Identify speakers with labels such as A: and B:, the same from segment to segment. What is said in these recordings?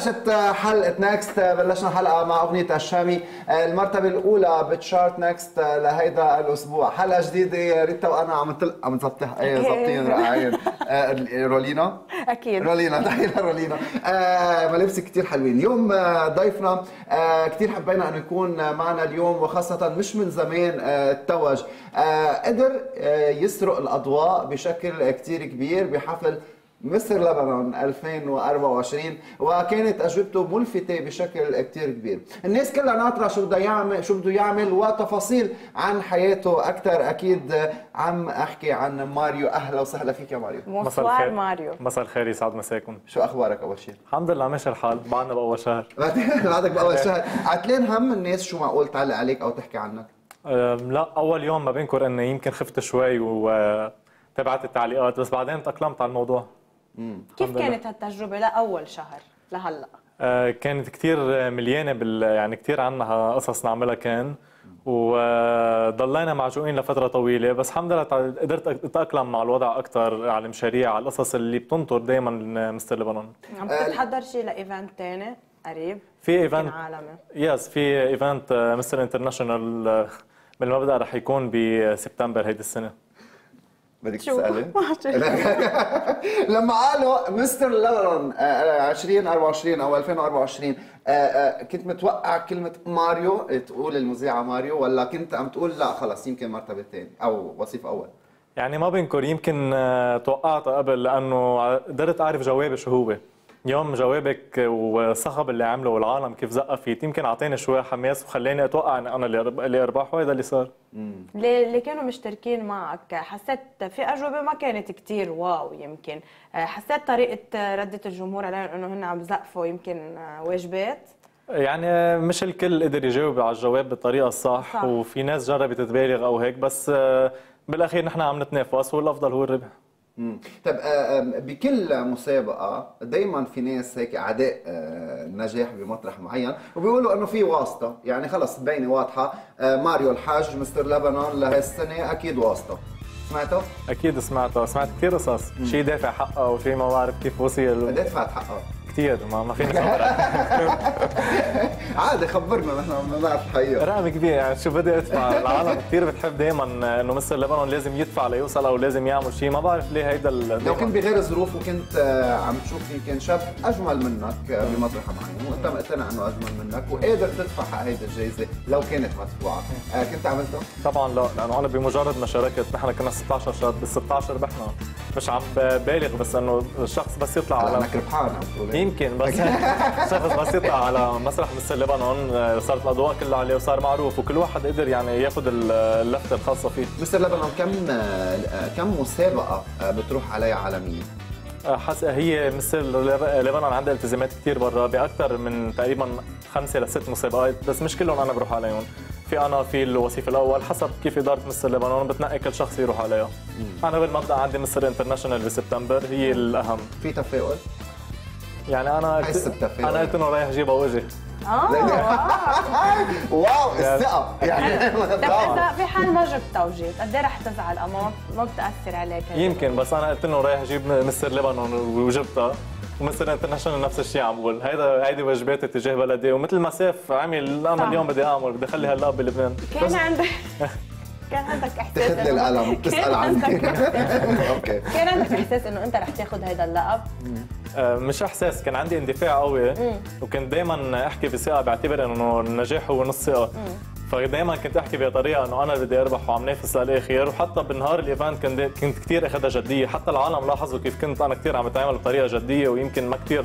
A: وبلشت حلقه Next بلشنا حلقة مع أغنية الشامي. المرتبة الأولى ب chart Next لهيدا الأسبوع. حلقة جديدة ريتا وأنا عم تل... عم نظبطها ظابطين رائعين رولينا
B: أكيد.
A: رولينا تحيه لرولينا آه ملابسك كثير حلوين. اليوم آه، ضيفنا آه كثير حبينا إنه يكون معنا اليوم وخاصة مش من زمان آه توج آه قدر يسرق الأضواء بشكل كثير كبير بحفل مصر لبنان 2024 وكانت أجوبته ملفتة بشكل كثير كبير، الناس كلها ناطرة شو بده يعمل شو بده يعمل وتفاصيل عن حياته أكثر أكيد. عم أحكي عن ماريو. أهلا وسهلا فيك يا ماريو.
B: مساء الخير. ماريو.
C: مساء الخير يسعد مساكم.
A: شو أخبارك أول شيء؟
C: الحمد لله ماشي الحال. بعدنا بأول شهر.
A: بعدك بأول شهر، عتلين هم الناس شو معقول تعلق عليك أو تحكي عنك؟
C: لا أول يوم ما بنكر إني يمكن خفت شوي وتابعت التعليقات بس بعدين تأقلمت على الموضوع.
B: كيف كانت هالتجربة لأول شهر لهلأ؟
C: آه كانت كثير مليانة بال يعني كثير عنا قصص نعملها كان. وضلينا معجوقين لفترة طويلة بس الحمد لله قدرت أتأقلم مع الوضع أكثر على المشاريع على القصص اللي بتنطر دائما مستر لبنان.
B: عم تتحضر شيء ل event ثاني قريب؟
C: في event. عالمي. yes في event Mister International بالمبدأ رح يكون بسبتمبر هيدي السنة.
A: بدك تسألي؟ لما قالوا مستر لبنان 2024 أو 2024 آه، آه، كنت متوقع كلمة ماريو تقول المذيعة ماريو ولا كنت عم تقول لا خلص يمكن مرتبة ثاني أو وصيف أول؟
C: يعني ما بنكر يمكن آه، توقعتها قبل لأنه قدرت أعرف جوابي شو هو يوم جوابك والصخب اللي عمله والعالم كيف زقف فيه. يمكن اعطاني شوي حماس وخلاني أتوقع إن أنا اللي اربح وهذا اللي صار.
B: اللي كانوا مشتركين معك حسيت في أجوبة ما كانت كثير واو يمكن. حسيت طريقة ردة الجمهور عليهم إنه هن عم زقفوا يمكن واجبات؟
C: يعني مش الكل قدر يجاوب على الجواب بالطريقة الصح صح. وفي ناس جربت تبالغ أو هيك بس بالأخير نحن عم نتنافس والأفضل هو الربح.
A: طيب بكل مسابقة دائما في ناس هيك أعداء آه، نجاح بمطرح معين وبيقولوا إنه في واسطة. يعني خلص باينه واضحة آه، ماريو الحاج مستر لبنان لهالسنة أكيد واسطة. سمعته؟
C: أكيد سمعته. سمعت كثير قصص. شيء دافع حقه وشيء ما بعرف كيف وصل.
A: دفعت حقه.
C: كثير ما ما فيني
A: عادي خبرنا نحن بنعرف الحقيقة
C: رقم كبير يعني شو بدي أدفع؟ العالم كثير بتحب دائما إنه مستر لبنان لازم يدفع ليوصل أو لازم يعمل شيء ما بعرف ليه هيدا
A: لو كنت بغير الظروف وكنت آه، عم تشوف يمكن شاب أجمل منك بمطرح معين. وانت مقتنع إنه أجمل منك وقادر تدفع حق هيدي الجائزه لو كانت مدفوعة. آه، كنت عملته؟
C: طبعا لا لأنه أنا بمجرد ما شاركت نحن كنا 16 شاب بال 16 ربحنا مش عم بالغ بس إنه الشخص بس يطلع
A: على انك ربحان عم تقول
C: يمكن بس شخص بس يطلع على مسرح مثل لبنان صارت الأضواء كلها عليه وصار معروف وكل واحد قدر يعني ياخذ اللفتة الخاصة فيه.
A: مستر لبنان كم كم مسابقة بتروح عليها عالميا؟
C: حس هي مثل لبنان عندها التزامات كثير برا بأكثر من تقريبا خمسة لست مسابقات بس مش كلهم أنا بروح عليهم. في أنا في الوصيف الأول حسب كيف إدارة مستر لبنان بتنقي كل شخص يروح عليها. أنا بالمبدأ عندي Mister International بسبتمبر هي الأهم.
A: في تفاؤل؟
C: يعني أنا أنا قلت إنه رايح اجيبها واجي
B: آه
A: واو. الثقة. يعني
B: طيب إذا في حال ما جبتها وجيت قد إيه رح تزعل؟ أو ما بتأثر عليك
C: يمكن بس أنا قلت إنه رايح أجيب مستر لبنان وجبتها. و Mister International نفس الشيء عم بقول. هيدا هيدي واجباتي تجاه بلدي. ومثل ما سيف عمل أنا اليوم بدي أعمل بدي أخلي هاللقب بلبنان.
B: كان عندك كان عندك إحساس
A: تاخذ لي القلم تسأل عني
B: أوكي. كان عندك إحساس إنه أنت رح تاخذ هذا اللقب؟
C: آه، مش إحساس كان عندي اندفاع قوي. وكنت دايما أحكي بثقة بعتبر إنه النجاح هو نص ثقة. فدائما كنت أحكي بطريقة إنه أنا بدي أربح وعم نافس للاخر وحتى بالنهار ال event كنت كنت كثير أخذها جدية. حتى العالم لاحظوا كيف كنت أنا كثير عم بتعامل بطريقة جدية ويمكن ما كثير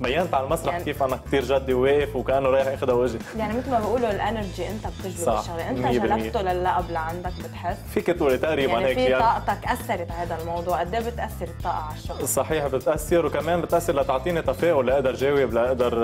C: بينت على المسرح يعني كيف أنا كثير جدي وواقف وكأنه رايح اخذها واجي
B: يعني مثل ما بيقولوا ال energy أنت بتجلب الشغلة. أنت جلبته للقب لعندك بتحس؟
C: فيك تقولي تقريبا
B: يعني
C: هيك
B: في يعني. طاقتك أثرت على هذا الموضوع. قد إيه بتأثر الطاقة على الشخص
C: صحيح بتأثر وكمان بتأثر لتعطيني تفاؤل لأقدر جاوب لأقدر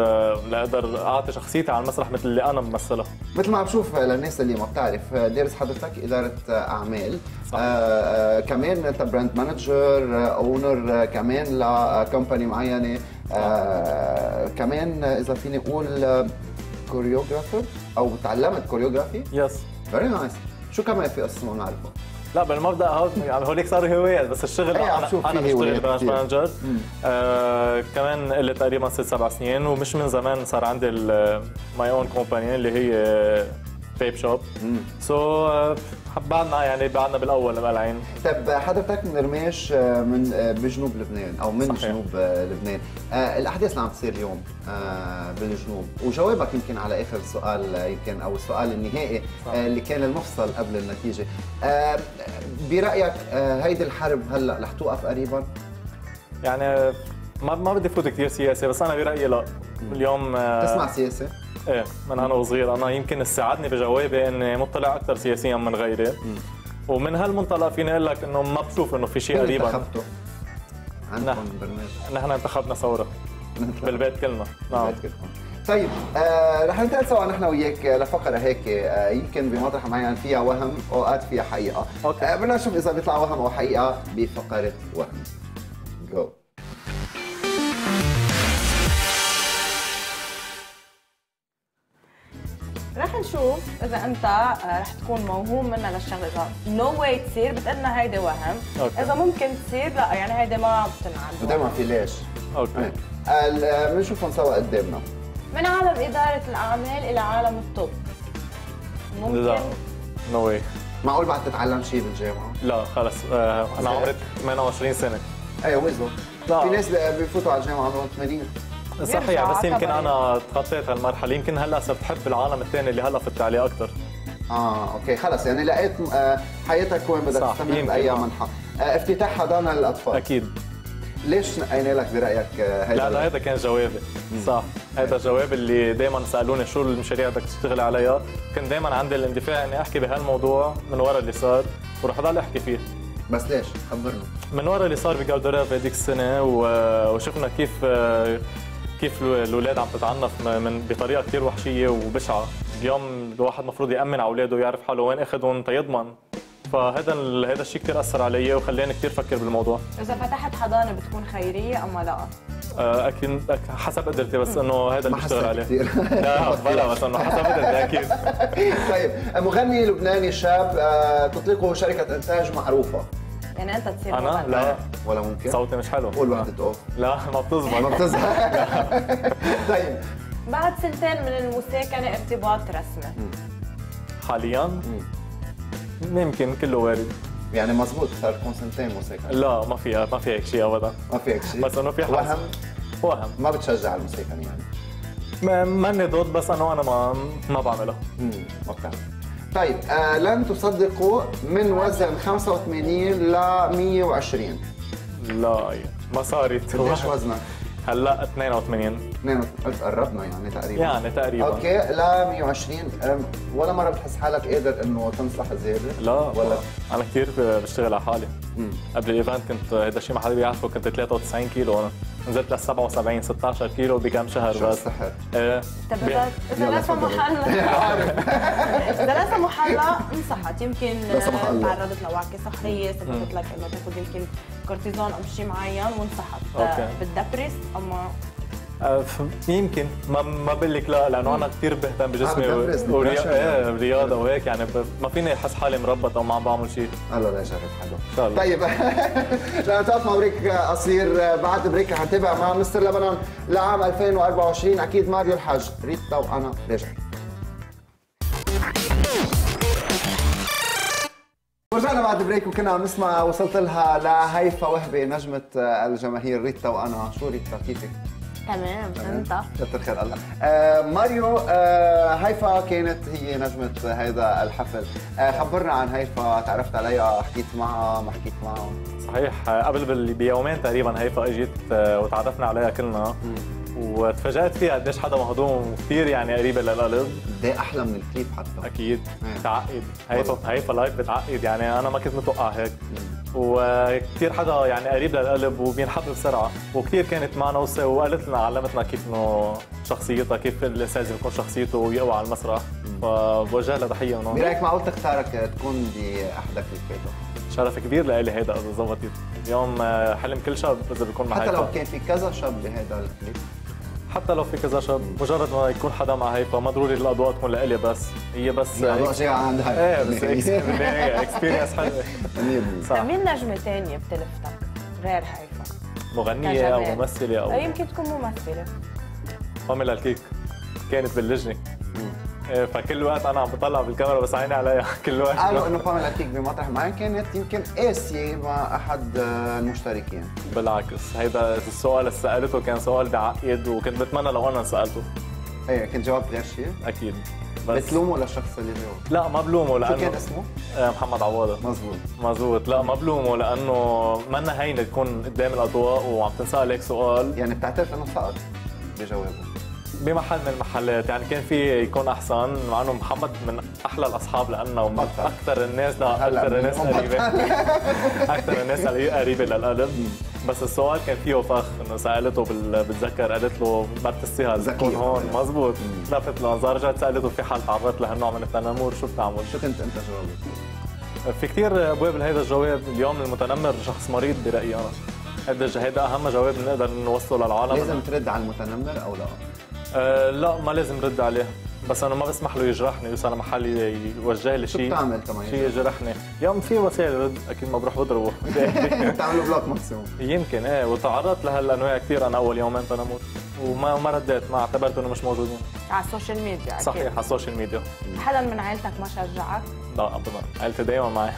C: لأقدر أعطي شخصيتي على المسرح مثل اللي أنا بمثلها
A: مثل ما عم بشوف للناس اللي ما بتعرف دارس حضرتك إدارة أعمال. آه آه كمان أنت brand manager owner كمان ل company معينة. آه كمان إذا فيني أقول choreographer أو تعلمت choreography
C: yes
A: very nice شو كمان في قصة ما بنعرفها
C: لا بالمبدأ يعني هوليك صاروا هوايات بس الشغل
A: إيه، عم أنا
C: بشتغل
A: branch.
C: manager آه كمان لي تقريبا ست سبع سنين ومش من زمان صار عندي my own company اللي هي vape shop سو بعدنا يعني بعدنا بالأول مقلعين
A: طب حضرتك من رماش آه، من آه، بجنوب لبنان أو من
C: صحيح.
A: جنوب آه، لبنان. آه، الأحداث اللي عم تصير اليوم آه، بالجنوب وجوابك يمكن على آخر سؤال آه، يمكن أو السؤال النهائي
C: صح.
A: آه، اللي كان المفصل قبل النتيجة. آه، برأيك آه، هيدي الحرب هلأ رح توقف قريبا؟
C: يعني ما ما بدي فوت كثير سياسة بس أنا برأيي لا. اليوم آه،
A: تسمع سياسة؟
C: إيه من أنا وصغير أنا يمكن ساعدني بجوابي اني مطلع أكثر سياسيا من غيري. ومن هالمنطلق فيني أقول لك إنه ما بشوف إنه في شيء
A: مين
C: قريبا.
A: انتخبته؟ عندكم. برنامج.
C: نحن انتخبنا ثوره بالبيت كلنا. نعم.
A: بذكركم. طيب آه رح ننتقل سوا نحن وياك لفقرة هيك. آه يمكن بمطرح معين فيها وهم اوقات فيها حقيقة.
C: okay.
A: آه بدنا نشوف إذا بيطلع وهم أو حقيقة بفقرة وهم. جو
B: نشوف إذا أنت آه، رح تكون موهوم منها للشغلة. اذا نو واي تصير بتقلنا هيدي وهم.
C: أوكي.
B: إذا ممكن تصير لا يعني هيدي ما بتنعد
A: ودائما في ليش.
C: okay.
A: آه، بنشوفهم سوا قدامنا.
B: من عالم إدارة الاعمال إلى عالم الطب.
C: لا.
B: ممكن
C: no way
A: معقول بعد تتعلم شيء بالجامعة؟
C: لا خلص. آه أنا عمري 28 سنة.
A: إيه وزو
C: لا.
A: في ناس بيفوتوا على الجامعة عمرهم 80
C: صحيح بس يمكن. أنا تخطيت هالمرحلة. يمكن هلأ صرت احب العالم الثاني اللي هلأ فت عليه أكثر
A: آه okay خلص يعني لقيت آه، حياتك وين بدك تستمر. باي منحى آه، افتتاح حضانه للأطفال.
C: أكيد.
A: ليش نقينا لك برأيك آه، هيدا
C: لا لا هذا كان جوابي. صح هذا الجواب اللي دائما سألوني شو المشاريع بدك تشتغل عليها. كنت دائما عندي الاندفاع إني أحكي بهالموضوع من وراء اللي صار ورح ضل أحكي فيه.
A: بس ليش؟ خبرنا
C: من وراء اللي صار بجالدوريف هذيك السنة وشفنا كيف كيف الأولاد عم تتعنف من بطريقة كثير وحشية وبشعة. اليوم الواحد المفروض يأمن على أولاده ويعرف حاله وين اخذهم تيضمن. فهذا هذا الشيء كثير أثر علي وخلاني كثير أفكر بالموضوع.
B: إذا فتحت حضانة بتكون خيرية اما لا؟
C: آه، أكيد حسب قدرتي بس إنه هذا اللي بشتغل عليه.
A: كثير
C: لا بلا بس إنه حسب قدرتي أكيد.
A: طيب مغني لبناني شاب آه، تطلقه شركة إنتاج معروفة.
B: يعني أنت تصير
C: أنا؟
B: مغني.
C: لا.
A: ولا ممكن.
C: صوتي مش حلو.
A: قول وحده اوف
C: لا ما بتزبط
A: ما بتزهق طيب.
B: بعد سنتين من المساكنه ارتباط رسمي.
C: حاليا؟ يمكن كله وارد.
A: يعني مزبوط صار لكم سنتين موسيقى.
C: لا ما في ما في هيك شيء ابدا.
A: ما في هيك شيء.
C: بس إنه في حس
A: وهم
C: وهم.
A: ما بتشجع الموسيقى يعني.
C: ما- ماني ضد بس إنه أنا ما ما بعملها
A: امم أوكي. طيب آه لن تصدقوا من وزن 85 ل 120
C: لا ما صارت
A: قديش وزنك؟
C: هلا 82
A: 2 قربنا يعني تقريبا.
C: يعني تقريبا.
A: okay ل 120 أم، ولا مرة بتحس حالك قادر إنه تنصح زيادة؟
C: لا
A: ولا؟
C: أنا كثير بشتغل على حالي.
A: مم.
C: قبل ال event كنت هذا الشيء ما حدا بيعرفه كنت 93 كيلو. أنا نزلت ل 77 16 كيلو بكم شهر
A: شو
C: بس.
A: السحر؟
C: إيه.
B: طب
C: بي-
B: إذا اذا لا. سمح الله. إذا لا سمح الله انصحت يمكن
A: لا.
B: تعرضت لوعكه صحيه سببت لك إنه تاخذ يمكن كورتيزون أو شيء معين وانصحت
C: okay.
B: بتدبرس اما
C: ف- يمكن. ما ما بقول لك لا لأنه أنا كثير بهتم بجسمي
A: آه، بتدبرس
C: و- وريا-
A: depression
C: إيه
A: يعني.
C: رياضة وهيك يعني ما فيني أحس حالي مربط أو ما عم بعمل شيء.
A: الله لا يجرب حدا
C: إن شاء الله.
A: طيب. لما توقف مع break قصير. بعد break رح نتابع مع مستر لبنان لعام 2024 أكيد ماريو الحاج ريتا وأنا راجع بعد break وكنا عم نسمع وصلت لها لهيفا وهبة نجمة الجماهير ريتا وأنا. شو ريتا؟ كيفك؟
B: تمام أنت؟
A: كتر خير الله. آه ماريو آه هيفا كانت هي نجمة هذا الحفل. آه خبرنا عن هيفا تعرفت عليها حكيت معها ما حكيت معها؟
C: صحيح آه، قبل بيومين تقريبا هيفا إجت آه، وتعرفنا عليها كلنا. وتفاجأت فيها قديش حدا مهضوم وكثير يعني قريبة للقلب
A: ده أحلى من الكليب حتى.
C: أكيد.
A: مم.
C: تعقد هيفا هيفا live بتعقد. يعني أنا ما كنت متوقع هيك. وكثير حدا يعني قريب للقلب وبينحب بسرعة. وكثير كانت معنا وقالت لنا علمتنا كيف إنه شخصيتها كيف لازم يكون شخصيته ويقوى على المسرح. فبوجه لها تحية من هون
A: برايك معقول تختارك تكون بأحدى كليباتها
C: شرف كبير لإلي هيدا إذا زبطت اليوم آه، حلم كل شاب إذا بيكون مع
A: حتى لو كان في كذا شاب بهذا الكليب.
C: حتى لو في كذا شاب مجرد ما يكون حدا مع هيفا ما ضروري الأضواء تكون لإلي بس. هي بس
A: الاضواء جاية عندها.
C: إيه بس experience حلوة.
A: 100%
C: صح.
B: طيب مين نجمة تانية بتلفتك غير هيفا؟
C: مغنية
B: أو.
C: ممثلة
B: أو
C: أو
B: يمكن تكون ممثلة.
C: باميلا الكيك. كانت باللجنه فكل وقت أنا عم بطلع بالكاميرا بس عيني عليها. كل وقت.
A: قالوا إنه باميلا كيك بمطرح معين كانت يمكن قاسية مع أحد آه، المشتركين.
C: بالعكس. هيدا السؤال اللي سألته كان سؤال بعقد وكنت بتمنى لو أنا سألته.
A: إيه كنت جاوبت غير شيء.
C: أكيد. بس
A: بتلوموا للشخص اللي جاوب
C: لا ما بلومه
A: شو كان
C: لأنه
A: اسمه؟
C: آه، محمد عواضه
A: مزبوط
C: مزبوط لا ما بلومه لأنه منا هينة تكون قدام الأضواء وعم تنسال هيك سؤال.
A: يعني بتعترف إنه سقط بجوابه.
C: بمحل من المحلات يعني كان في يكون أحسن مع إنه محمد من أحلى الأصحاب لأنه من
A: بطل.
C: أكثر الناس لا أكثر الناس. قريبة أكثر الناس قريبة للقلب بس السؤال كان فيه فخ إنه سألته بال... بتذكر قالت له ما
A: ذكية.
C: تكون هون مزبوط لفت الانظار رجعت سألته في حال تعرضت لهالنوع من التنمر شو بتعمل؟
A: شو كنت أنت جوابك؟
C: في كثير أبواب لهيدا الجواب اليوم المتنمر شخص مريض برأيي أنا هيدا هيدا أهم جواب بنقدر نوصله للعالم.
A: لازم ترد على المتنمر أو لا؟
C: أه لا ما لازم رد عليه. بس أنا ما بسمح له يجرحني يوصل لمحل يوجه لي
A: شو
C: شيء.
A: بتعمل كمان؟
C: شيء يجرحني. يوم في وسائل رد أكيد ما بروح بضربه.
A: بتعملوا block maximum
C: يمكن إيه وتعرضت لهالانواع كثير أنا أول يومين تنمر. وما ما رديت ما اعتبرت إنه مش موجودين
B: على السوشيال ميديا أكيد.
C: صحيح على السوشيال ميديا.
B: حدا من عائلتك ما شجعك؟
C: لا ابدا. عائلتي دائما معي.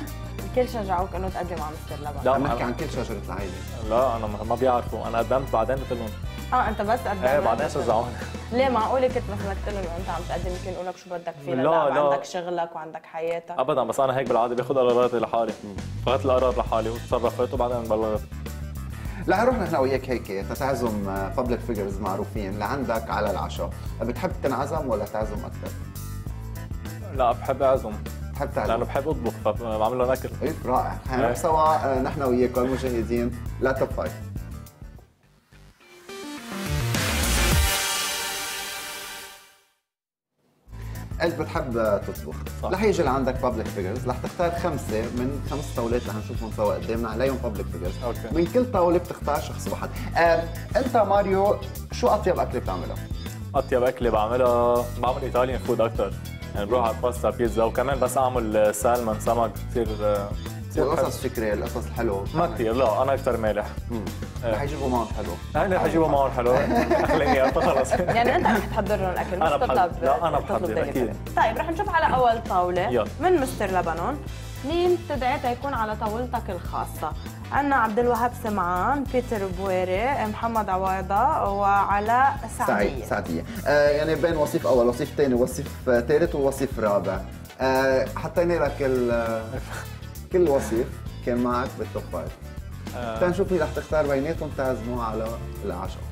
B: الكل شجعوك إنه تقدم على مستر لبن.
C: لا
A: عم نحكي عن كل شجره العائله
C: لا أنا ما- بيعرفوا. أنا قدمت بعدين قلت لهم.
B: آه أنت بس قدمت.
C: إيه بعدين شجعوني
B: ليه؟ معقولة كنت مثلا قلت لهم أنت عم تقدم يمكن يقول لك شو بدك فيه
C: لا،
B: لا
C: لا.
B: عندك شغلك وعندك حياتك.
C: ابدا بس أنا هيك بالعادة باخذ قراراتي لحالي. فاخذت القرار لحالي وتصرفت وبعدين بلغت.
A: رح نروح نحن وياك هيك تتعزم بابليك فيجرز معروفين لعندك على العشاء. بتحب تنعزم ولا تعزم أكثر؟
C: لا بحب أعزم.
A: بتحب
C: لأنه
A: تعزم
C: بحب أطبخ فبعمل لهم أكل.
A: إيه، رائع. حنروح. سوا. آه، نحن وياكم المشاهدين ل top five. قلت بتحب تطبخ. رح يجي لعندك public figures رح تختار خمسة من خمس طاولات رح نشوفهم سوا قدامنا. عليهم public figures
C: okay.
A: من كل طاولة بتختار شخص واحد. آه، أنت ماريو شو أطيب أكلة بتعملها؟
C: أطيب أكلة بعملها بعمل Italian food أكثر يعني بروح على الباستا بيتزا وكمان بس أعمل سالمون سمك كثير كثير حلو.
A: والقصص فكرة القصص الحلوة
C: ما كثير لا أنا أكثر مالح.
A: رح يجيبوا معهم حلو
C: هلا حجيبوا معهم حلو اخليني خلص
B: يعني أنت رح تحضر لهم الاكل مش
C: أنا بحضر.
B: تطلب
C: لا، أنا
B: تطلب
C: بحضر،. أكيد.
B: طيب رح نشوف على أول طاولة
C: يلا.
B: من مستر لبنان مين بتدعي يكون على طاولتك الخاصة. عندنا عبد الوهاب سمعان بيتر بويري محمد عوايضه وعلاء
A: سعيد
B: سعدية.
A: سعدية آه يعني بين وصيف أول وصيف ثاني وصيف ثالث ووصيف رابع. آه حطينا لك كل وصيف كان معك بال top five
C: آه،
A: تنشوف مين رح تختار بيناتهم؟ تعزموه على العشاء.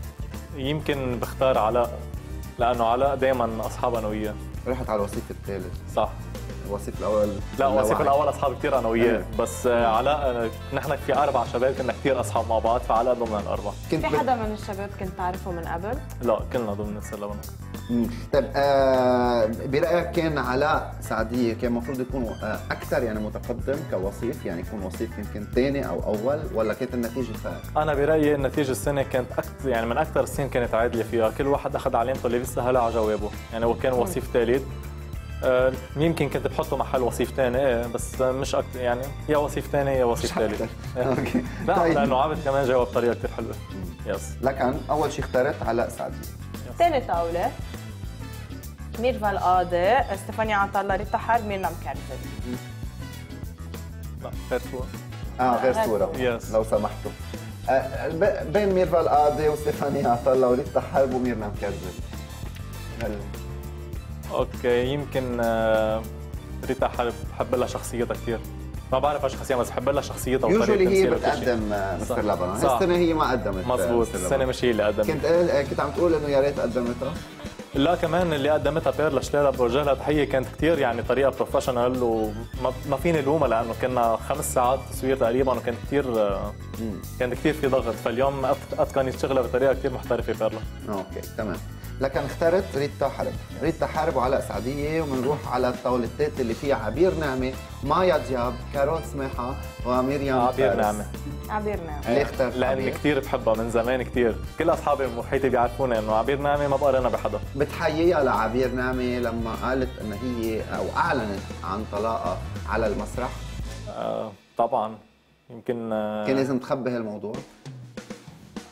C: يمكن بختار علاء لأنه علاء دائما اصحاب أنا وياه.
A: رحت على الوصيف الثالث.
C: صح.
A: الوصيف الأول.
C: لا وصيف
A: اللاوعي.
C: الأول أصحاب كثير أنا وياه.
A: إيه.
C: بس آه، علاء آه، نحن في أربع شباب كنا كثير أصحاب مع بعض فعلاء ضمن الأربعة.
A: كنت
B: في حدا من الشباب كنت تعرفه من قبل؟
C: لا كلنا ضمن نفس اللبنان
A: مم. طيب آه برأيك كان علاء سعدية كان المفروض يكون آه أكثر يعني متقدم كوصيف يعني يكون وصيف يمكن ثاني أو أول ولا كانت النتيجة فرق؟
C: أنا برأيي النتيجة السنة كانت أكثر يعني من أكثر السنين كانت عادلة فيها. كل واحد أخذ علامته اللي بيستاهلها على جوابه. يعني هو كان وصيف ثالث يمكن كنت بحطه محل وصيف ثاني إيه بس مش أكثر يعني يا وصيف ثاني يا وصيف
A: مش
C: ثالث. إيه.
A: okay.
C: لا
A: طيب.
C: لأنه عابد كمان جاوب بطريقة كثير حلوة. yes.
A: لكن أول شيء اخترت علاء سعدية
B: ثاني طاوله ميرفا القاضي استفانيا عطله ريتا حرب ميرنا مكرزل
C: لا غير شو
A: آه غير صورة.
C: Yes.
A: لو سمحتوا. آه بين ميرفا القاضي وستيفاني عطلة وريتا حرب وميرنا مكرزل هلأ
C: okay يمكن آه، ريتا حرب بحب لها شخصيتها كثير ما بعرف إيش شخصيتها بس بحب لها شخصيتها وطريقة
A: usually هي. بتقدم آه، مستر. لبنان.
C: صح.
A: هالسنة هي ما قدمت آه،
C: مزبوط
A: السنة.
C: مش هي اللي قدمت.
A: كنت كنت عم تقول إنه يا ريت قدمتها
C: لا كمان اللي قدمتها بيرلا شتيرا بوجه لها تحيه كانت كثير يعني طريقة professional وما ما فيني لومها لأنه كنا خمس ساعات تصوير تقريبا وكان كثير كان كثير في ضغط. فاليوم اتقنت شغلها بطريقة كثير محترفة بيرلا
A: okay تمام. لكن اخترت ريتا حرب. ريتا حرب وعلاء سعدية وبنروح على الطاولة الثالثة اللي فيها عبير نعمة مايا دياب كارول سماحة ومريم
C: عبير
A: فارس.
C: نعمة.
B: عبير نعم
A: ليه اخترت
C: لاني
A: عبير؟
C: كثير بحبها من زمان كثير كل أصحابي ومحيطي بيعرفوني إنه عبير نعمة ما بقارنها بحدا.
A: بتحييها لعبير نعمة لما قالت إن هي أو أعلنت عن طلاقها على المسرح.
C: آه طبعا. يمكن آه
A: كان لازم تخبي هالموضوع.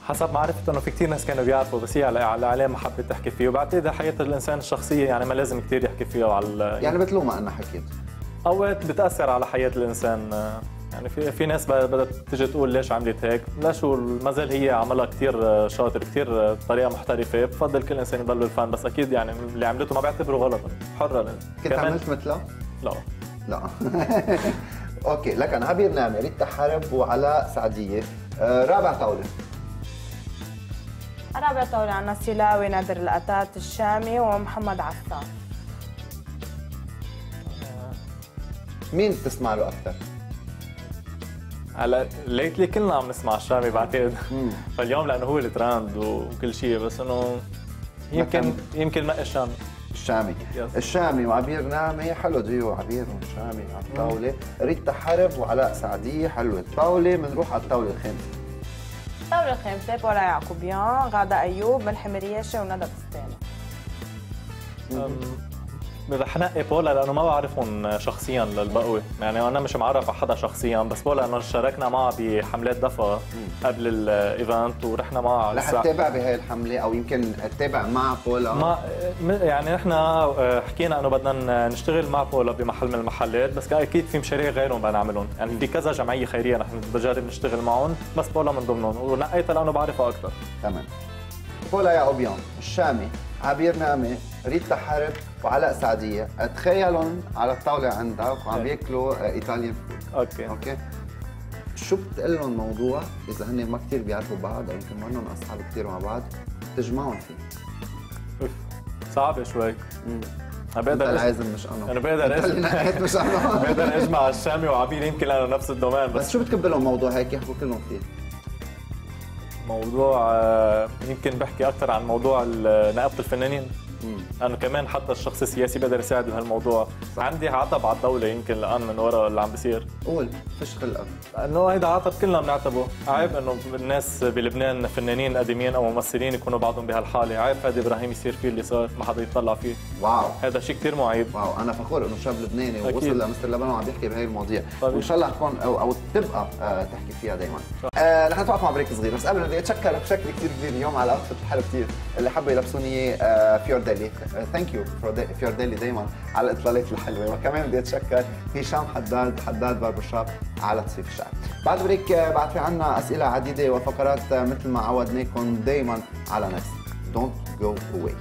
C: حسب ما عرفت إنه في كثير ناس كانوا بيعرفوا بس هي على عليه ما حبت تحكي فيه. وبعتقد حياه الإنسان الشخصية يعني ما لازم كثير يحكي فيها على
A: يعني بتلومها انها حكيت.
C: اوقات بتأثر على حياة الإنسان. يعني في في ناس بدها تيجي تقول ليش عملت هيك. لا شو ما زال هي عملها كثير شاطر كثير طريقة محترفة. بفضل كل إنسان يضل الفن بس أكيد يعني اللي عملته ما بعتبره غلط. حرة.
A: كنت
C: كمان-
A: عملت مثلها؟
C: لا.
A: لا. أوكي لكن عبير نعمة ريتا حرب وعلاء سعدية. آه، رابع طاولة.
B: رابع طاولة عنا سلاوي نادر الأتات الشامي ومحمد عفان
A: مين بتسمع له أكثر؟
C: هلا lately كلنا عم نسمع الشامي بعتقد فاليوم لأنه هو الترند وكل شيء بس إنه يمكن يمكن نقي الشامي
A: الشامي.
C: yes.
A: الشامي وعبير نعمة حلو ديو عبير والشامي على الطاولة. ريتا حرب وعلاء سعدية حلوة الطاولة بنروح على الطاولة الخامسة.
B: الخامسة بولا يعقوبيان غادة أيوب ملحم رياشة وندى بستانة
C: رح نقي بولا لأنه ما بعرفهم شخصيا للبقية يعني أنا مش معرف على حدا شخصيا بس بولا انه شاركنا معها بحملات دفا قبل ال event ورحنا معها
A: رح تتابع بهاي الحملة أو يمكن تتابع مع بولا
C: ما يعني نحن آه، حكينا إنه بدنا نشتغل مع بولا بمحل من المحلات بس أكيد في مشاريع غيرهم بدنا نعملهم. يعني في كذا جمعية خيرية نحن بنجرب نشتغل معهم بس بولا من ضمنهم. ونقيتها لأنه بعرفها أكثر.
A: تمام. بولا يعقوبيان الشامي. عبير نعمة ريتا حرب وعلاء سعدية. تخيلهم على الطاولة عندك وعم. ياكلوا آه، Italian food.
C: Okay.
A: Okay؟ شو بتقول لهم موضوع إذا هن ما كثير بيعرفوا بعض أو يمكن ما لهم أصحاب كثير مع بعض تجمعهم فيه.
C: أوف. صعبة شوي.
A: مم. أنا
C: بقدر
A: العازم مش أنا.
C: أنا بقدر
A: نقيت مش أنا.
C: بقدر أجمع الشامي وعبير يمكن لأنه نفس ال domain
A: بس
C: بس
A: شو بتكب لهم موضوع هيك؟ يحكوا كلهم فيه.
C: موضوع آه، يمكن بحكي أكثر عن موضوع نقابة الفنانين. لأنه كمان حتى الشخص السياسي بقدر يساعد بهالموضوع. عندي عتب على الدولة يمكن الان من وراء اللي عم بيصير.
A: قول فيش خلقك.
C: إنه هيدا عتب كلنا بنعتبه. عيب إنه الناس بلبنان فنانين قديمين أو ممثلين يكونوا بعضهم بهالحالة. عيب فادي إبراهيم يصير فيه اللي صار ما حدا يطلع فيه.
A: واو.
C: هذا شيء كثير معيب.
A: واو أنا فخور إنه شاب لبناني
C: أكيد.
A: ووصل لمستر لبنان وعم بيحكي بهي المواضيع.
C: طبيعي.
A: وإن شاء الله تكون أو, أو تبقى آه تحكي فيها دائما آه رح نتوقف مع break صغير. بس قبل بدي أتشكر بشكل كثير كبير اليوم على ال outfit الحلو كثير اللي حبوا يلبسوني آه فيورديلي thank you فيورديلي دائما على الاطلالات الحلوة. وكمان بدي أتشكر هشام حداد حداد barber shop على تصفيف الشعر. بعد break آه، بعد في عنا أسئلة عديدة وفقرات آه، مثل ما عودناكم دائما على نفس. don't go away.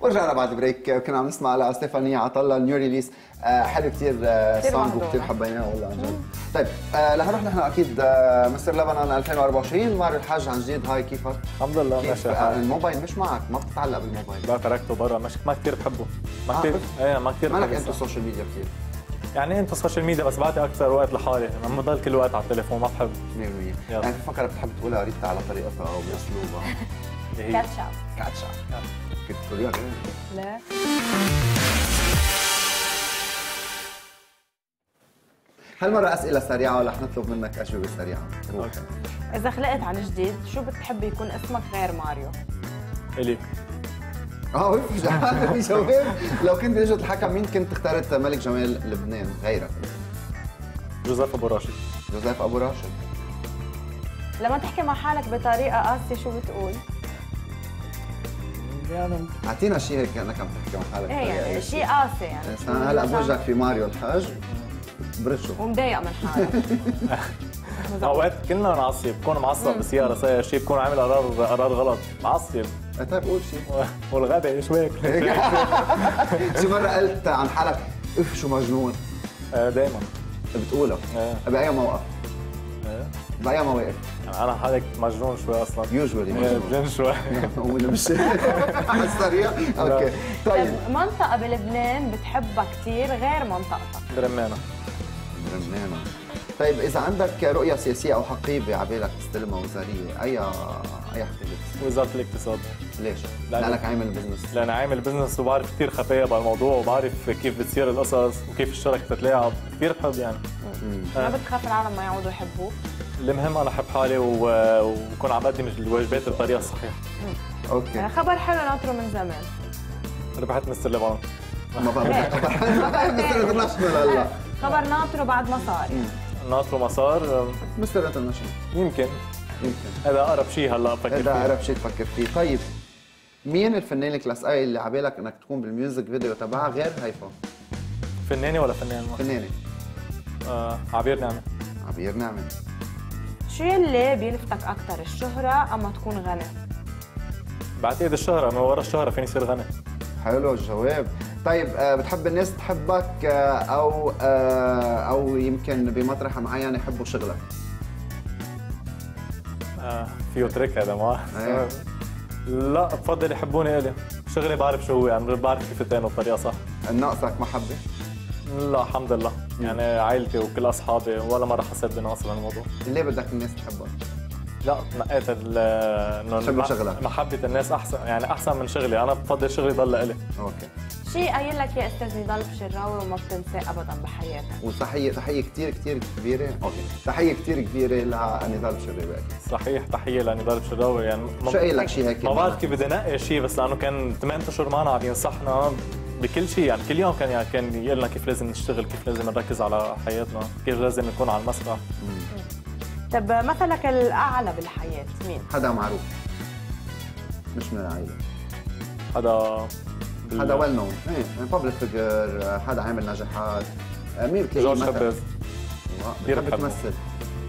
A: ورجعنا بعد break. كنا عم نسمع على ستيفانية عطلة new release. آه حلو كثير آه
B: song.
A: وكثير حبيناه والله عن جد. طيب آه رح نروح نحن أكيد آه مستر لبنان 2024 مار الحاج عن جديد hi كيفك؟
C: الحمد لله
A: كيف؟
C: ماشي
A: آه
C: الحال
A: الموبايل مش معك ما بتتعلق بالموبايل.
C: لا تركته برا مش ما كثير بحبه. ما
A: آه،
C: كثير
A: بس-
C: إيه ما كثير
A: مالك أنت.
C: ال
A: social media كثير
C: يعني أنت ال social media بس بعطي أكثر وقت لحالي. لما بضل كل وقت على التليفون ما بحب.
A: 100%
C: يلا.
A: يعني في فكره بتحب تقولها ريتا على طريقتها أو
C: بأسلوبها. هي
B: كاتشاب
A: كاتشا كنت تقوليها؟
B: لا.
A: هالمرة أسئلة سريعة ورح نطلب منك أجوبة سريعة. روح.
B: إذا خلقت عن جديد شو بتحب يكون اسمك غير ماريو؟
A: إلي. آه في جواب. لو كنت لجنة الحكم مين كنت اخترت ملك جمال لبنان غيرك؟
C: جوزيف أبو راشد.
A: جوزيف أبو راشد.
B: لما تحكي مع حالك بطريقة قاسية شو بتقول؟
C: يعني
A: أعطينا شيء هيك كانك عم تحكي مع حالك
B: إيه
A: بطريقة
B: يعني. شيء قاسي يعني.
A: هلا بوجهك في ماريو الحاج. برشه
B: ومضايق من حالك.
C: أوقات كلنا نعصب بكون معصب بالسيارة صاير شيء بكون عامل قرار قرار غلط. معصب.
A: طيب قول شيء.
C: والغبي شو هيك
A: شي مرة قلت عن حالك؟ اف شو مجنون.
C: دائما
A: بتقولها بأي موقف؟ بأي مواقف
C: يعني أنا حالك مجنون شوي
A: أصلا.
C: usually
A: مجنون.
C: شوي.
A: ولا مش على السريع okay. طيب.
B: طيب منطقة بلبنان بتحبها كثير غير منطقتك.
C: برمانا
A: برمانا طيب إذا عندك رؤية سياسية أو حقيبة على بالك تستلمها وزارية اي أي حقيبة؟
C: وزارة الاقتصاد.
A: ليش؟
C: لأنه-
A: لأنك عامل business
C: لأن عامل business وبعرف كثير خفايا بالموضوع وبعرف كيف بتصير القصص وكيف الشركة تتلاعب. كثير بحب يعني.
B: ما بتخاف العالم ما يعودوا يحبوك
C: المهم أنا أحب حالي و- وكون عم بقدم الواجبات بالطريقة الصحيحه
A: okay.
B: خبر حلو ناطره من زمان.
C: ربحت مستر لبنان
A: ما بعرف Mister International هلا
B: خبر ناطره بعد مصاري
C: ناطر ومسار
A: Mister International.
C: يمكن.
A: يمكن.
C: هذا أقرب شيء هلا بفكر
A: هذا
C: فيه.
A: أقرب شيء تفكر فيه. طيب مين الفنان class A اللي على بالك إنك تكون بال music video تبعها غير هيفا
C: فنانة ولا فنان؟
A: فنانة.
C: آه عبير نعمة.
A: عبير نعمة.
B: شو اللي بيلفتك أكثر الشهرة أما تكون غني؟
C: بعتقد الشهرة من ورا الشهرة فيني يصير غني.
A: حلو الجواب. طيب آه، بتحب الناس تحبك آه، أو آه، أو يمكن بمطرح معين يحبوا شغلك؟
C: آه فيه تريك هذا ما؟
A: إيه.
C: لا بفضل يحبوني الي شغلي بعرف شو هو يعني بعرف كيف اتقنه بطريقة صح.
A: ناقصك محبة؟
C: لا الحمد لله. يعني عائلتي وكل أصحابي ولا مرة حسيت بنقص بهالموضوع
A: ليه بدك الناس تحبك؟
C: لا نقيت ال
A: إنه.
C: محبة الناس أحسن يعني أحسن من شغلي. أنا بفضل شغلي ضل إلي.
A: okay.
B: شيء قايل لك يا أستاذ نضال بشراوي وما بتنساه ابدا بحياتك؟
A: وتحيه تحيه كثير كثير كبيرة. okay. تحيه كثير كبيرة لنضال بشراوي أكيد.
C: صحيح تحية لنضال بشراوي يعني ما-
A: شو قايل لك شيء هيك؟
C: ما بعرف كيف بدي انقي شيء بس لأنه كان ثمان أشهر معنا عم ينصحنا بكل شيء. يعني كل يوم كان يعني كان يقول لنا كيف لازم نشتغل كيف لازم نركز على حياتنا كيف لازم نكون على المسرح.
B: طب مثلك الأعلى بالحياة مين؟
A: حدا معروف. مش من العائلة.
C: حدا
A: حدا ويل نون إيه بابليك فيجر حدا عامل نجاحات. آه، مين بتلاقيه
C: جورج؟ خباز.
A: آه،
C: كثير بحبه.
A: تمثل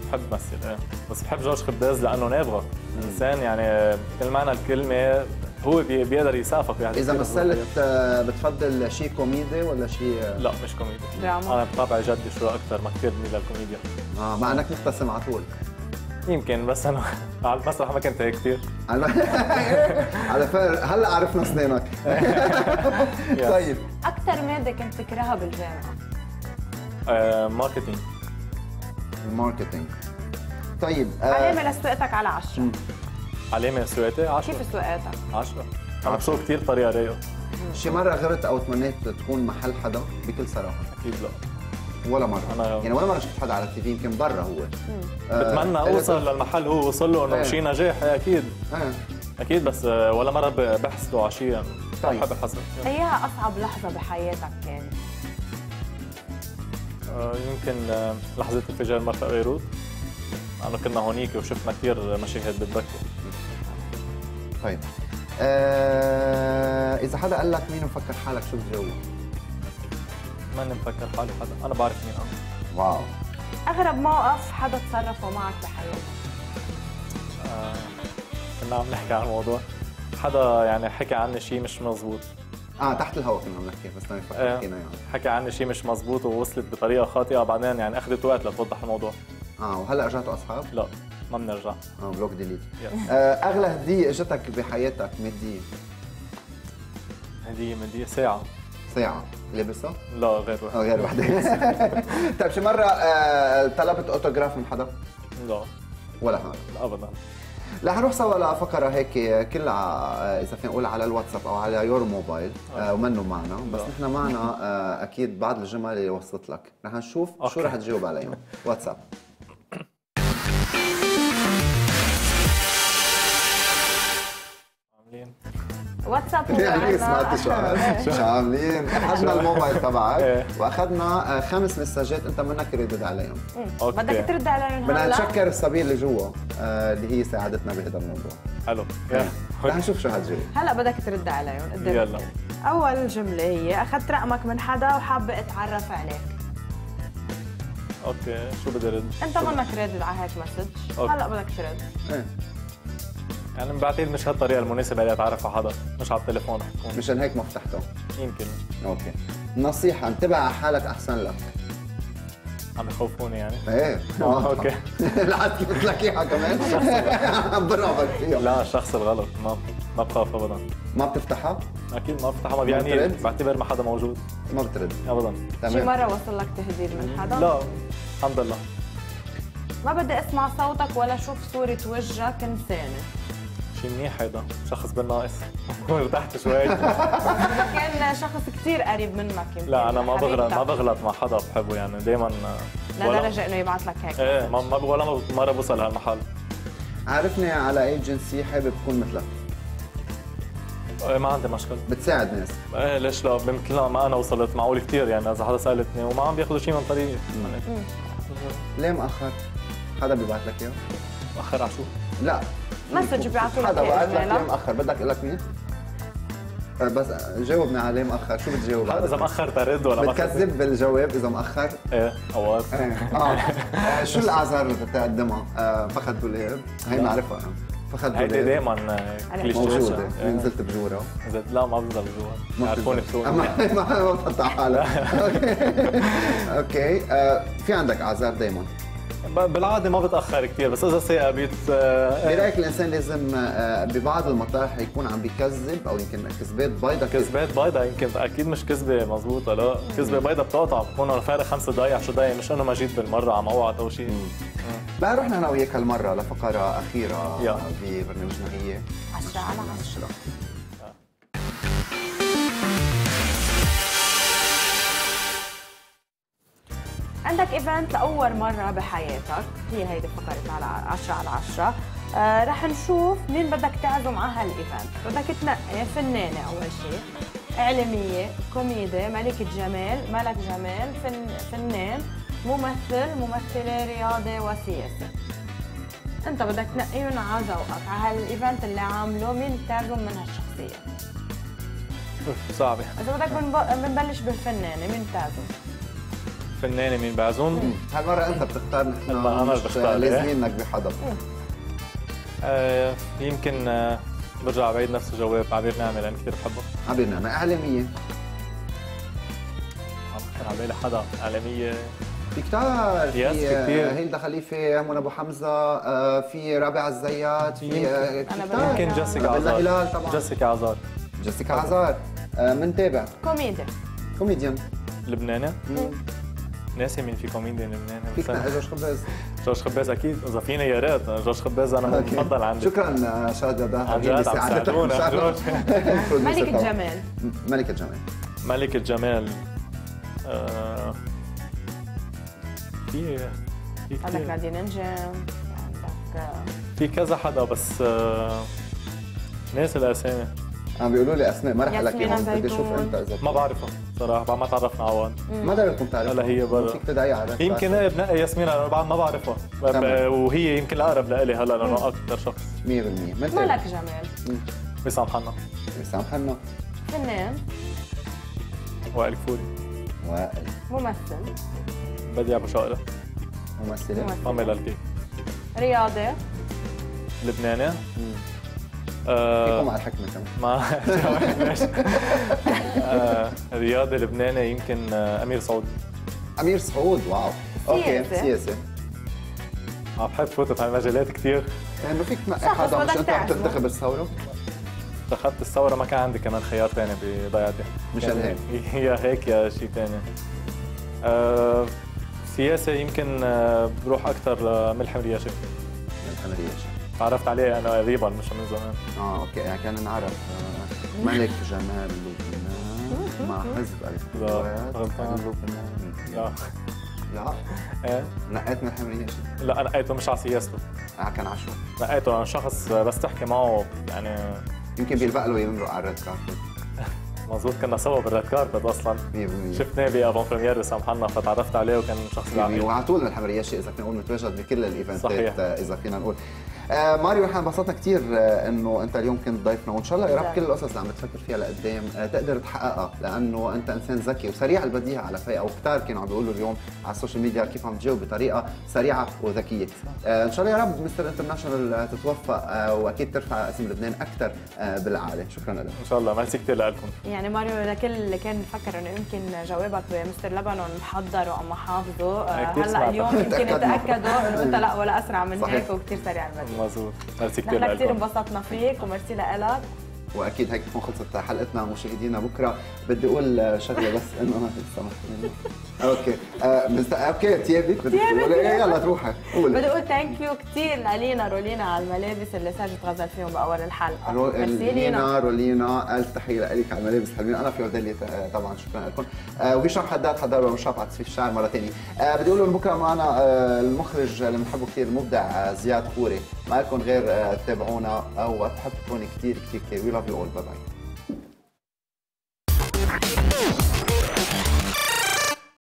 C: بحب مثل إيه. بس بحب جورج خباز لأنه نابغه إنسان يعني كل معنى الكلمة هو بي- بيقدر يسافق يعني إذا
A: مثلت آه، بتفضل شيء كوميدي ولا شيء
C: لا مش كوميديا
B: دراما.
C: أنا بطبعي جدي شوي أكثر ما كثير بميل للكوميديا.
A: آه مع إنك مبتسم على طول
C: يمكن بس أنا على المسرح ما كنت هيك كثير
A: على على فكره هلأ عرفنا اسنانك طيب.
B: أكثر مادة كنت تكرهها بالجامعة؟
C: آه ماركتينج
A: الماركتينج. طيب آه،
B: علامه لسواقتك على عشرة.
C: علامه سويتي 10
B: كيف سواقتك؟
C: 10 أنا بشوف كثير طريقة رايقه
A: شي مرة غرت أو تمنيت تكون محل حدا؟ بكل صراحة.
C: أكيد لا.
A: ولا مرة
C: أنا-
A: يعني ولا مرة شفت حدا على التي في يمكن برا هو آه،
C: بتمنى
A: إيه،
C: أوصل للمحل هو وصل له
A: إيه.
C: انه شيء نجاح إيه أكيد
A: آه.
C: أكيد بس آه، ولا مرة بحسده على شيء يعني
A: طيب.
C: بحب الحسد
B: ايها أصعب لحظة بحياتك كانت؟
C: آه، يمكن آه، لحظة انفجار مرفأ بيروت لأنه كنا هونيك وشفنا كثير مشاهد بتبكي
A: طيب آه، إذا حدا قال لك مين مفكر حالك شو بتجاوب؟
C: ماني مفكر حالي حدا. أنا بعرف مين أنا.
A: واو.
B: أغرب موقف حدا تصرفه معك بحياتك؟
C: آه، كنا عم نحكي عن الموضوع. حدا يعني حكى عني شيء مش مزبوط.
A: آه تحت الهواء كنا عم نحكي بس ما. نفكر فينا يعني.
C: حكى عني شيء مش مزبوط ووصلت بطريقة خاطئة بعدين يعني أخذت وقت لتوضح الموضوع.
A: آه وهلأ رجعتوا أصحاب؟
C: لا ما بنرجع.
A: آه block delete.
C: Yes.
A: آه، أغلى هدية إجتك بحياتك مادية؟
C: هدية مدية ساعة.
A: ساعة لابسها؟
C: لا غير
A: آه
C: واحد
A: غير وحدة طيب شي مرة آه، طلبت autographe من حدا؟
C: لا.
A: ولا مرة
C: لا ابدا.
A: رح نروح سوا لفقرة هيك كلها إذا فينا نقول على الواتساب أو على يور موبايل آه، ومنه معنا. بس. نحن معنا آه، أكيد بعض الجمل اللي وصلت لك. رح نشوف شو. رح تجاوب عليهم. واتساب.
B: واتساب
A: يعني
B: عنا-
A: سمعت شو شو عاملين أخذنا الموبايل تبعك
C: إيه.
A: وأخذنا آه، خمس مساجات أنت منك ردد عليهم.
C: Okay.
B: بدك ترد عليهم
A: بدنا؟ نتشكر الصبيه اللي جوا آه، اللي هي ساعدتنا بهذا الموضوع.
C: حلو.
A: رح نشوف شو هتجاوب
B: هلا بدك ترد عليهم. قدام
C: يلا.
B: أول جملة هي أخذت رقمك من حدا وحابة أتعرف عليك.
C: okay شو بدي رد؟
B: أنت منك رادد على هيك
C: message.
B: هلا بدك ترد.
A: إيه.
C: يعني بعتقد مش هالطريقة المناسبة اللي اتعرف على حدا مش على التليفون. حتكون
A: مشان هيك ما فتحته.
C: يمكن.
A: Okay. نصيحة انتبه على حالك أحسن لك.
C: عم يخوفوني يعني.
A: إيه.
C: آه، okay.
A: لحد قلت لك إياها كمان. برافو فيها.
C: لا الشخص الغلط. ما ما بخاف ابدا.
A: ما بتفتحها؟
C: أكيد ما بفتحها. ما بيعني
A: بترد؟
C: بعتبر ما حدا موجود.
A: ما بترد.
C: ابدا.
B: شي
A: تمام
B: مرة وصل لك تهديد من حدا؟
C: لا. الحمد لله.
B: ما بدي أسمع صوتك ولا أشوف صورة وجهك إنسانة.
C: شيء منيح هيدا شخص بالناقص ارتحت شوي.
B: كان شخص كثير قريب منك يمكن
C: لا أنا ما بغلط ما. بغلط مع حدا بحبه يعني. دائما
B: لدرجة إنه يبعث لك هيك.
C: إيه ما ما ولا مره بوصل هالمحل.
A: عرفني على اي جنسيه حابب تكون مثلك.
C: إيه ما عندي مشكلة.
A: بتساعد ناس.
C: إيه ليش لا؟ مثل ما أنا وصلت. معقول كثير يعني. إذا حدا سألتني وما عم بياخذوا شيء من طريقي.
A: ليه مأخر؟ حدا بيبعت لك إياه؟
C: مأخر على شو؟
A: لا.
B: مسج بيعطوا لك
A: حدا بعت لك مأخر بدك أقول لك مين؟ أه، بس جاوبني على ليه مأخر شو بتجاوب؟ على
C: مأخر ترد ولا
A: بتكذب بالجواب إذا مأخر
C: إيه اوقات
A: إيه آه. آه، شو الأعذار اللي بتقدمها؟ آه، فخد دولاب. هي بنعرفها فخد
C: هيدي
A: دولاب.
C: دائما كليشيه.
A: موجودة.
C: إيه.
A: نزلت بجورة.
C: إذا لا ما
A: ما
C: يعرفوني
A: بتقدر.
C: بسوق
A: ما على حالك. Okay. Okay آه، في عندك أعذار دائما
C: بالعادة ما بتأخر كثير بس إذا بيت آه، إيه.
A: برأيك الإنسان لازم آه، ببعض المطارح يكون عم بيكذب أو يمكن كذبات بيضة؟ كذب
C: كذبات بيضة يمكن أكيد مش كذبة مضبوطة لا. كذبة بيضة بتقطع بكون فارق خمس دقائق 10 دقائق مش إنه ما جيت بالمرة على موعد أو شيء.
A: بقى رحنا أنا وياك هالمرة لفقرة
C: أخيرة.
A: ببرنامجنا هي
B: عشرة على عشرة. عندك event لأول مرة بحياتك. هي هيدي فقره على 10 على 10 آه رح نشوف مين بدك تعزم على هال event بدك تنقي فنانة أول شيء إعلامية كوميدي ملكه جمال ملك جمال فن فنان ممثل ممثلة رياضي وسياسي أنت بدك تنقيهم على ذوقك على هال event اللي عامله مين بتعزم من هالشخصيه
C: صعبة.
B: إذا بدك بنب- بنبلش بالفنانة مين بتعزم
C: فنانه مين بعزوم
A: هالمره أنت بتختار نحن مش
C: بختار،
A: لازمينك بحدا
C: آه يمكن آه برجع بعيد نفس الجواب. عبير نعمه لأن كثير بحبها
A: عبير نعمة إعلامية.
C: عم كان على بالي حدا إعلامية.
A: في كتار في
C: يس، في كتير.
A: آه، هيلدا خليفة منى أبو حمزة في رابعه الزيات في
B: أنا
A: كتار.
C: يمكن جيسيكا عزار.
A: هلال طبعا.
C: جيسيكا عزار.
A: جيسيكا عزار. منتابع
B: كوميدي
A: كوميديان.
C: لبناني ناسي مين في كوميديان لبناني
A: فيك جورج خباز.
C: جورج خباز أكيد. إذا فيني يا ريت. جورج خباز
A: أنا.
C: مفضل عندي.
A: شكرا شادة ده.
C: عن جد. عم تساعدونا، جورج.
B: ملكة جمال
A: ملكة جمال
C: ملك الجمال. آه في في
B: عندك. نادين نجم عندك آه،
C: في كذا حدا بس آه ناس الأسامي.
A: عم بيقولوا لي اسماء ما رح أقول لك اياهم بدي
B: أشوف.
A: أنت إذا
C: ما بعرفها صراحة بعد ما تعرفنا على بعض
A: ما ضروري تعرف
C: هلا هي برا.
A: فيك تدعي على
C: يمكن إيه بنقي ياسمين أنا بعد ما بعرفها. وهي يمكن الأقرب لإلي هلا لأنه أكثر شخص.
A: 100% منتابع
B: ملك جمال؟
C: وسام حنا.
A: وسام حنا.
B: فنان
C: وائل كفوري
A: وائل.
B: ممثل.
C: بديع أبو شقره
A: ممثلة.
C: مامي
B: ممثل
C: للكي
B: رياضي
C: لبناني آه
A: على الحكمة كمان.
C: ما جاوبناش. آه رياضي لبناني يمكن آه أمير سعود.
A: أمير سعود واو. أوكي
B: سياسة.
A: سياسة
C: عم بحب فوت بهالمجالات كثير
A: لأنه فيك تنقي حدا مش انت عم. تنتخب الثورة.
C: دخلت الثورة ما كان عندي كمان خيار ثاني بضيعتي.
A: مشان
C: يعني يا هيك يا شيء ثاني آه سياسة يمكن بروح أكثر لملحم رياشي.
A: الحمرية
C: تعرفت عليه أنا قريبا مش من زمان.
A: آه أوكي. يعني كان نعرف آه، ملك جمال لبنان مع حزب الفتوات
C: غلطان.
A: لبنان
C: لا.
A: لا.
C: إيه؟
A: نقيت من الحمرية
C: لا نقيته مش على سياسته.
A: آه، كان عشو
C: نقيته أنا شخص بس تحكي معه يعني.
A: يمكن بيلبق له يمرق على الريد كاربت.
C: مزبوط كنا سوا بالريد كاربت أصلا.
A: 100%
C: شفناه بافون بريمير بسام حنا فتعرفت عليه وكان شخص لعيب
A: وعلى طول الحمرية شيء إذا فينا نقول متواجد بكل
C: الإيفنتات.
A: آه، إذا فينا نقول. آه ماريو نحن انبسطنا كثير آه انه انت اليوم كنت ضيفنا وان شاء الله يا رب. كل القصص اللي عم بتفكر فيها لقدام آه تقدر تحققها لأنه أنت إنسان ذكي وسريع البديهة على فكره وكثار كانوا عم بيقولوا اليوم على ال social media كيف عم تجاوب بطريقة سريعة وذكية آه إن شاء الله يا رب Mister International تتوفق آه وأكيد ترفع اسم لبنان أكثر آه بالعالم شكرا لك
C: إن شاء الله ميرسي كثير لكم
B: يعني ماريو لكل اللي كان مفكر إنه يمكن جوابك ومستر لبنان محضر وعم حافظه آه،
C: كتير هلأ.
B: اليوم يمكن. تاكدوا إنه أنت لا ولا أسرع من. هيك وكثير سريع البديهة
C: مزبوط ميرسي كثير
B: نحن كثير
C: لكم
B: انبسطنا فيك وميرسي لك
A: وأكيد هيك تكون خلصت حلقتنا مشاهدينا بكرة. بدي أقول شغلة بس إنه أنا سامحني أوكي. آه مست... أوكي؟ إيه، يلا تروحي. قولي.
B: بدي أقول ثانك يو كثير لألينا رولينا على الملابس اللي ساجد غزل فيهم بأول الحلقة.
A: رو...
B: ميرسي لينا
A: لينا. رولينا ألف تحية لك على الملابس. حلوين. أنا في ودلي طبعا. شكرا لكم. آه وهشام حداد حضر ورشاف على تصفيف الشعر مرة ثانية آه بدي أقول لهم بكرة معنا آه المخرج اللي بنحبه كثير المبدع آه زياد خوري. ما لكم غير آه تتابعونا أو تحبكم كثير كثير كثير وي لاف يو اول باي باي